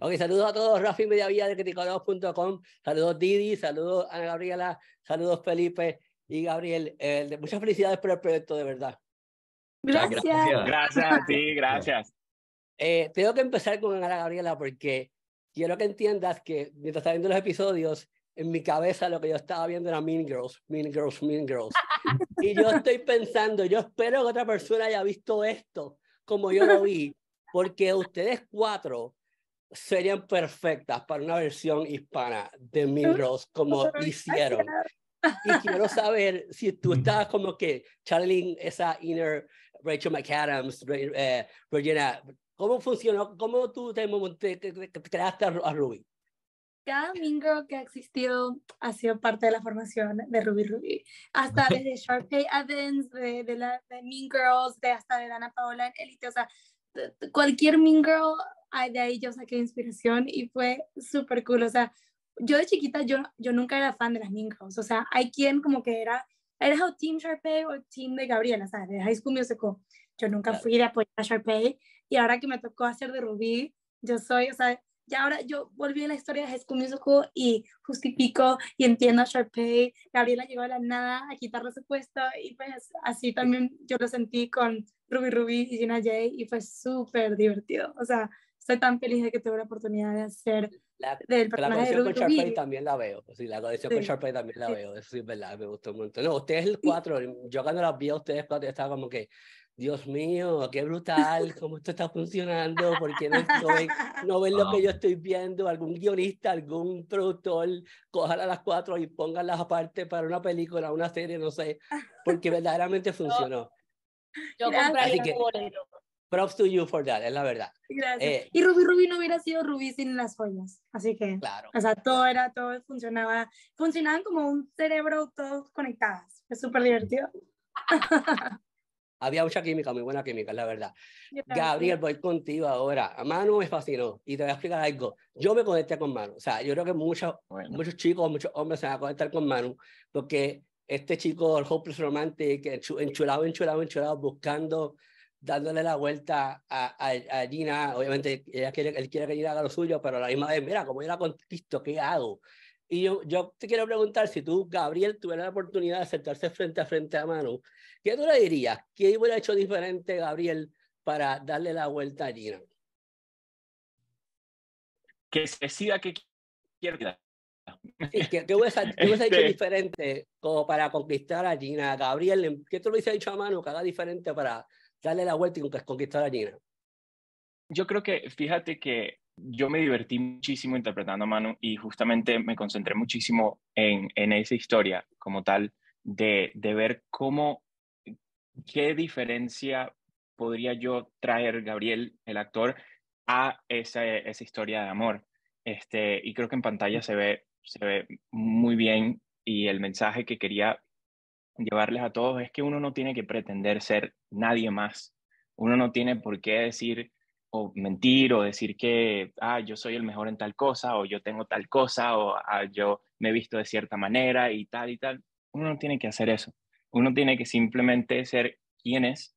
Ok, saludos a todos, Rafi Mediavilla de criticados.com, saludos Didi, saludos Ana Gabriela, saludos Felipe y Gabriel. Eh, muchas felicidades por el proyecto, de verdad. Gracias. Gracias, a ti, gracias. Eh, tengo que empezar con Ana Gabriela porque quiero que entiendas que mientras estás viendo los episodios, en mi cabeza lo que yo estaba viendo era Mean Girls, Mean Girls, Mean Girls. Y yo estoy pensando, yo espero que otra persona haya visto esto como yo lo vi, porque ustedes cuatro serían perfectas para una versión hispana de Mean Girls como hicieron. Y quiero saber si tú estabas como que Charlie, esa inner Rachel McAdams, eh, Regina, ¿cómo funcionó? ¿Cómo tú te, creaste a Ruby? cada Mean Girl que ha existido ha sido parte de la formación de Ruby Ruby. Hasta desde Sharpay Evans, de, de, la, de Mean Girls, de hasta de Dana Paola en Elite, o sea, cualquier Mean Girl, de ahí yo saqué inspiración y fue súper cool. O sea, yo de chiquita, yo, yo nunca era fan de las Girls. O sea, hay quien como que era, eres o Team Sharpay o Team de Gabriela, ¿sabes? De High School Musical. Yo nunca fui de apoyar a Sharpay y ahora que me tocó hacer de Ruby, yo soy, o sea, ya ahora yo volví a la historia de High School Musical y justifico y entiendo a Sharpay. Gabriela llegó a la nada a quitarle su puesto y pues así también yo lo sentí con Ruby Ruby y Gina J y fue súper divertido. O sea, estoy tan feliz de que tuve la oportunidad de hacer la, del personaje la de Ruby con Sharpay también la veo. Sí, la conexión con Sharpay también la veo. Eso sí es verdad, me gustó un montón. No, ustedes el cuatro, yo cuando las vi a ustedes cuatro estaba como que Dios mío, qué brutal, cómo esto está funcionando, porque no, no, ven, lo que yo estoy viendo, algún guionista, algún productor, cojan a las cuatro y pónganlas aparte para una película, una serie, no sé, porque verdaderamente funcionó. Yo compraría que, boleto. Props to you for that, es la verdad. Gracias. Eh, y Ruby Ruby no hubiera sido Ruby sin las joyas, así que, claro. o sea, todo era, todo funcionaba, funcionaban como un cerebro todos conectados, es súper divertido. había mucha química, muy buena química, la verdad. Gabriel, voy contigo ahora. A Manu me fascinó y te voy a explicar algo. Yo me conecté con Manu. O sea, yo creo que muchos, muchos chicos, muchos hombres se van a conectar con Manu porque este chico, el Hopeless Romantic, enchulado, enchulado, enchulado, buscando, dándole la vuelta a, a, Gina. Obviamente, ella quiere, él quiere que Gina haga lo suyo, pero a la misma vez, mira, como yo la conquisto, ¿qué hago? Y yo, yo te quiero preguntar, si tú, Gabriel, tuvieras la oportunidad de sentarse frente a frente a Manu, ¿qué tú le dirías? ¿Qué hubiera hecho diferente, Gabriel, para darle la vuelta a Gina? Que se decida que quiere Sí, ¿qué, qué hubiese, qué hubiese hecho este diferente como para conquistar a Gina? Gabriel, ¿qué tú le hubiese dicho a Manu que haga diferente para darle la vuelta y conquistar a Gina? Yo creo que, fíjate que yo me divertí muchísimo interpretando a Manu y justamente me concentré muchísimo en, en esa historia como tal, de, de ver cómo, qué diferencia podría yo traer, Gabriel, el actor, a esa, esa historia de amor. Este, y creo que en pantalla se ve, se ve muy bien y el mensaje que quería llevarles a todos es que uno no tiene que pretender ser nadie más. Uno no tiene por qué decir, o mentir o decir que, ah, yo soy el mejor en tal cosa o yo tengo tal cosa o ah, yo me he visto de cierta manera y tal y tal. Uno no tiene que hacer eso. Uno tiene que simplemente ser quien es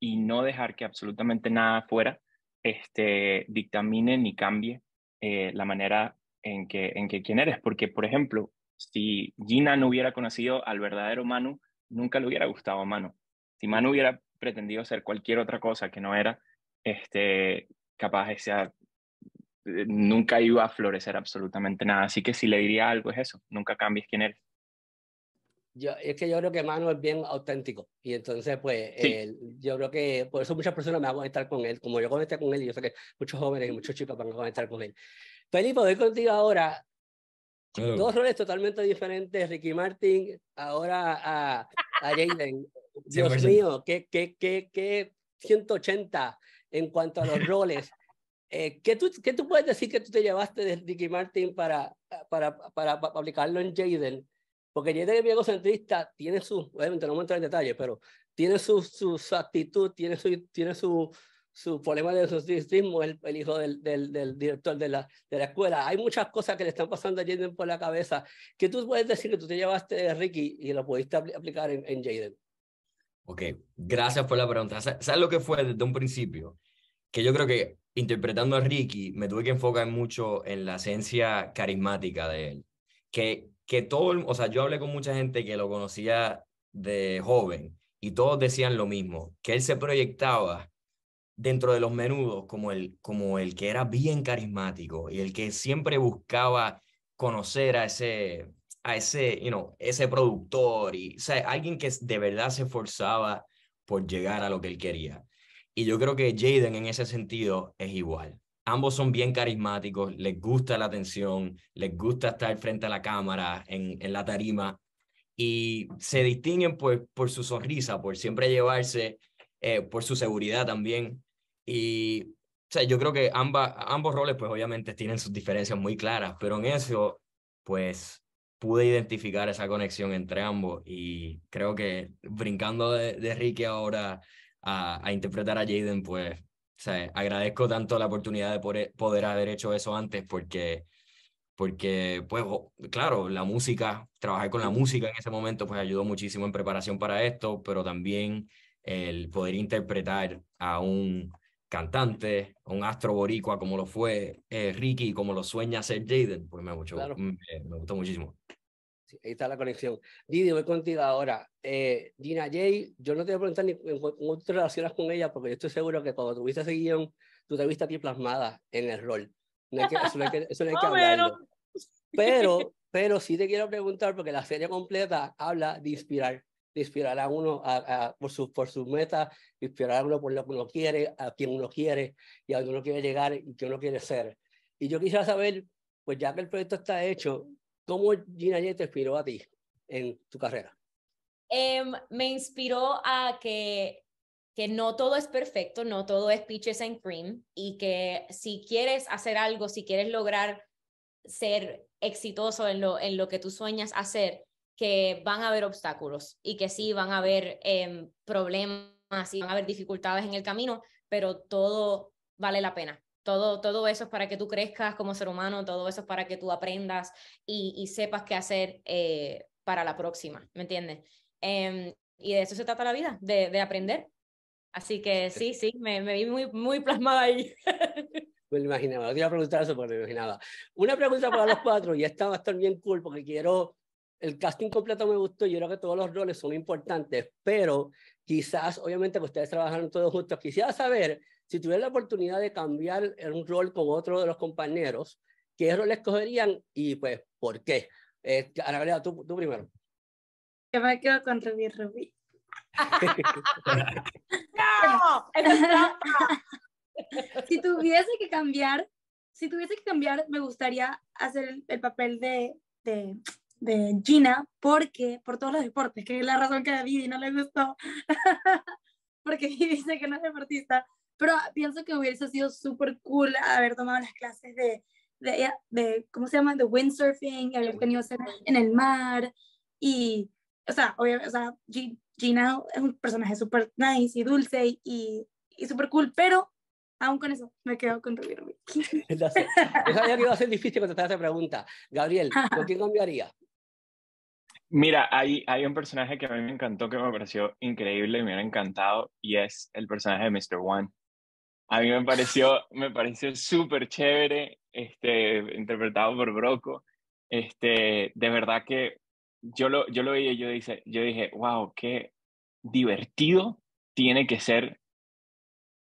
y no dejar que absolutamente nada afuera este, dictamine ni cambie eh, la manera en que, en que quién eres. Porque, por ejemplo, si Gina no hubiera conocido al verdadero Manu, nunca le hubiera gustado a Manu. Si Manu hubiera pretendido ser cualquier otra cosa que no era, este, capaz sea, eh, nunca iba a florecer absolutamente nada. Así que si le diría algo es eso, nunca cambies quién eres. Yo, es que yo creo que Manu es bien auténtico y entonces pues yo creo que por eso muchas personas me van a conectar con él, como yo conecté con él y yo sé que muchos jóvenes y muchos chicos van a conectar con él. Felipe, voy contigo ahora. Dos roles totalmente diferentes, Ricky Martin, ahora a, a Jaden. Dios mío, qué, qué, qué, qué 180 en cuanto a los roles. Eh, ¿qué, tú, ¿Qué tú puedes decir que tú te llevaste de Ricky Martin para, para, para, aplicarlo en Jaden? Porque Jaden es bien egocentrista, tiene su, obviamente no voy a en detalle, pero tiene su, su, actitud, tiene su, tiene su, su problema de socialismo, el, el hijo del, del, del, director de la, de la escuela. Hay muchas cosas que le están pasando a Jaden por la cabeza. ¿Qué tú puedes decir que tú te llevaste de Ricky y lo pudiste aplicar en, en Jaden? Ok, gracias por la pregunta. ¿Sabes lo que fue desde un principio? Que yo creo que interpretando a Ricky, me tuve que enfocar mucho en la esencia carismática de él. Que, que todo, o sea, yo hablé con mucha gente que lo conocía de joven y todos decían lo mismo, que él se proyectaba dentro de los menudos como el, como el que era bien carismático y el que siempre buscaba conocer a ese, a ese, you know, ese productor y, o sea, alguien que de verdad se esforzaba por llegar a lo que él quería. Y yo creo que Jaden en ese sentido es igual. Ambos son bien carismáticos, les gusta la atención, les gusta estar frente a la cámara, en, en la tarima, y se distinguen por, por su sonrisa, por siempre llevarse, eh, por su seguridad también. Y o sea, yo creo que ambas, ambos roles, pues obviamente tienen sus diferencias muy claras, pero en eso, pues pude identificar esa conexión entre ambos y creo que brincando de, de Ricky ahora a, interpretar a Jaden, pues, o sea, agradezco tanto la oportunidad de poder, poder haber hecho eso antes porque, porque, pues, claro, la música, trabajar con la música en ese momento, pues ayudó muchísimo en preparación para esto, pero también el poder interpretar a un cantante, un astro boricua como lo fue eh, Ricky, como lo sueña ser Jaden, pues me, mucho, me, me gustó muchísimo ahí está la conexión. Didi, voy contigo ahora. Eh, Gina J, yo no te voy a preguntar ni cómo te relacionas con ella, porque yo estoy seguro que cuando tuviste ese guion, tú te viste a ti plasmada en el rol. No hay que, eso no hay que, eso no hay que hablarlo. Pero, pero sí te quiero preguntar, porque la serie completa habla de inspirar, de inspirar a uno a, por, su, por sus metas, inspirar a uno por lo que uno quiere, a quien uno quiere y a donde uno quiere llegar y qué uno quiere ser. Y yo quisiera saber, pues ya que el proyecto está hecho, ¿Cómo Gina Ye te inspiró a ti en tu carrera? Em, me inspiró a que, que no todo es perfecto, no todo es peaches and cream y que si quieres hacer algo, si quieres lograr ser exitoso en lo, en lo que tú sueñas hacer, que van a haber obstáculos y que sí van a haber em, problemas y van a haber dificultades en el camino, pero todo vale la pena. Todo, todo eso es para que tú crezcas como ser humano, todo eso es para que tú aprendas y, y sepas qué hacer eh, para la próxima, ¿me entiendes? Em, y de eso se trata la vida, de, de aprender. Así que sí, sí, me, me vi muy, muy plasmada ahí. Me lo imaginaba, no iba a preguntar eso porque me imaginaba. Una pregunta para los cuatro, y esta va a estar bien cool porque quiero, el casting completo me gustó, yo creo que todos los roles son importantes, pero quizás, obviamente, que ustedes trabajaron todos juntos, quisiera saber si tuvieran la oportunidad de cambiar un rol con otro de los compañeros, ¿qué rol escogerían y pues por qué? Eh, Ana tú, tú primero. Yo me quedo con Ruby Ruby. ¡No! si tuviese que cambiar, si tuviese que cambiar, me gustaría hacer el, papel de, de, de, Gina, porque, por todos los deportes, que es la razón que a David no le gustó, porque dice que no es deportista, pero pienso que hubiese sido súper cool haber tomado las clases de, de, de, ¿cómo se llama? De windsurfing, haber tenido en el mar. Y, o sea, obviamente, o sea, Gina es un personaje súper nice y dulce y, y súper cool, pero aún con eso me quedo con Ruby Ruby. Yo sabía que iba a ser difícil contestar esa pregunta. Gabriel, ¿con quién cambiaría? Mira, hay, hay un personaje que a mí me encantó, que me pareció increíble y me hubiera encantado, y es el personaje de Mr. One. A mí me pareció, me pareció súper chévere, este, interpretado por Broco. Este, de verdad que yo lo, yo lo vi y yo, dije, yo dije, wow, qué divertido tiene que ser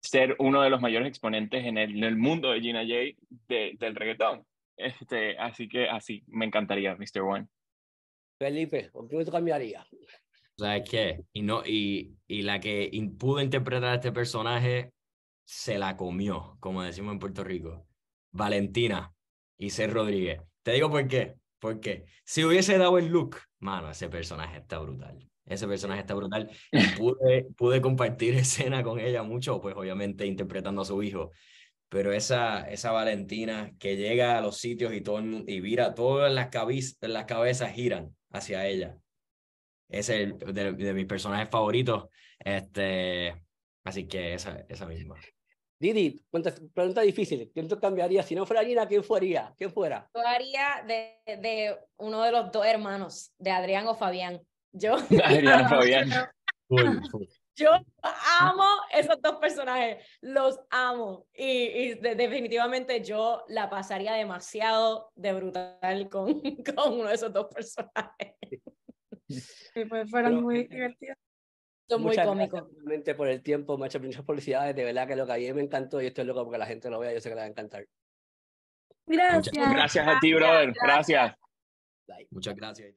ser uno de los mayores exponentes en el, en el mundo de Gina J de, del reggaetón. Este, así que así me encantaría, Mr. One. Felipe, ¿con quién tú cambiaría? ¿Sabes qué? Y, no, y, y la que pudo interpretar a este personaje se la comió, como decimos en Puerto Rico. Valentina y C. Rodríguez. Te digo por qué. Porque si hubiese dado el look, mano, ese personaje está brutal. Ese personaje está brutal. Y pude, pude compartir escena con ella mucho, pues obviamente interpretando a su hijo. Pero esa, esa Valentina que llega a los sitios y, todo y vira, todas las, las cabezas giran hacia ella. Es de, de mis personajes favoritos. Este, así que esa, esa misma. Didi, pregunta difícil. ¿Quién tú cambiaría? Si no fuera Nina, ¿quién fuera? ¿Quién fuera? Yo haría de, de uno de los dos hermanos, de Adrián o Fabián. Yo. Adrián o Fabián. Yo amo esos dos personajes, los amo. Y, y definitivamente yo la pasaría demasiado de brutal con, con uno de esos dos personajes. Sí, pues fueron muy divertidos. Son muy cómicos. gracias por el tiempo, muchas, muchas felicidades. De verdad que lo que a mí me encantó y estoy loco porque la gente lo vea, yo sé que le va a encantar. Gracias. Gracias a ti, brother. Gracias. Bye. Muchas gracias.